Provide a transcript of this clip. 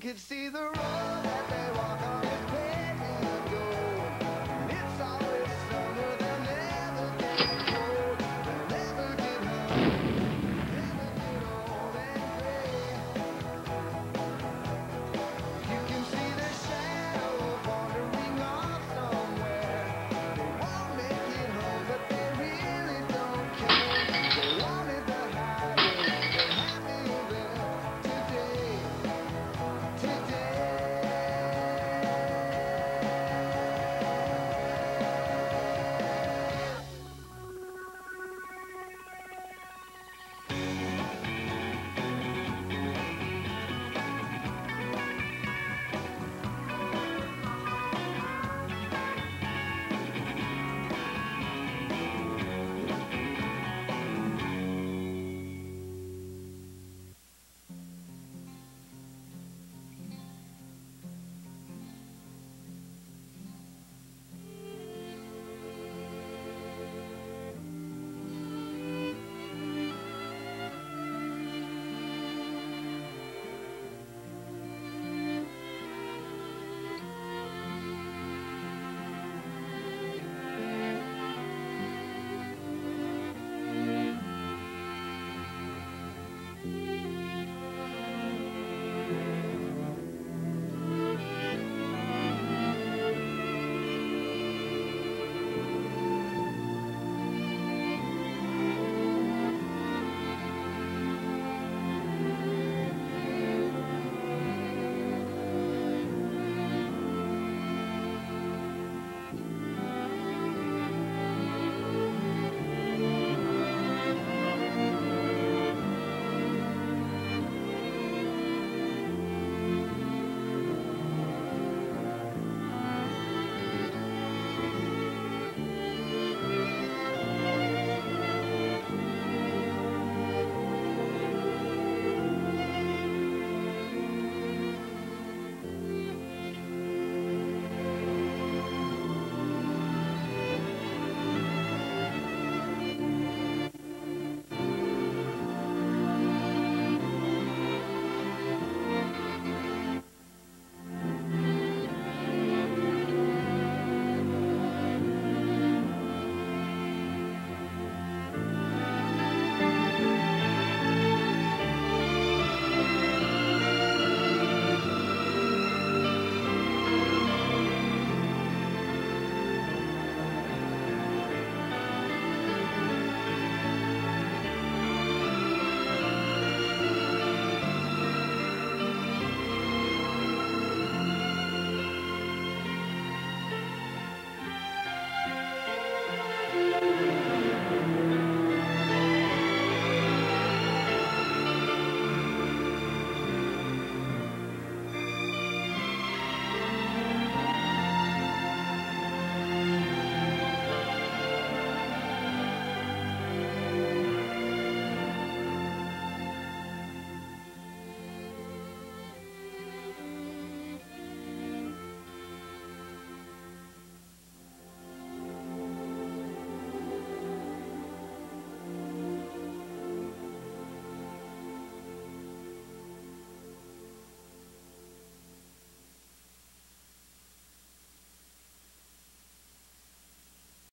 could see the road.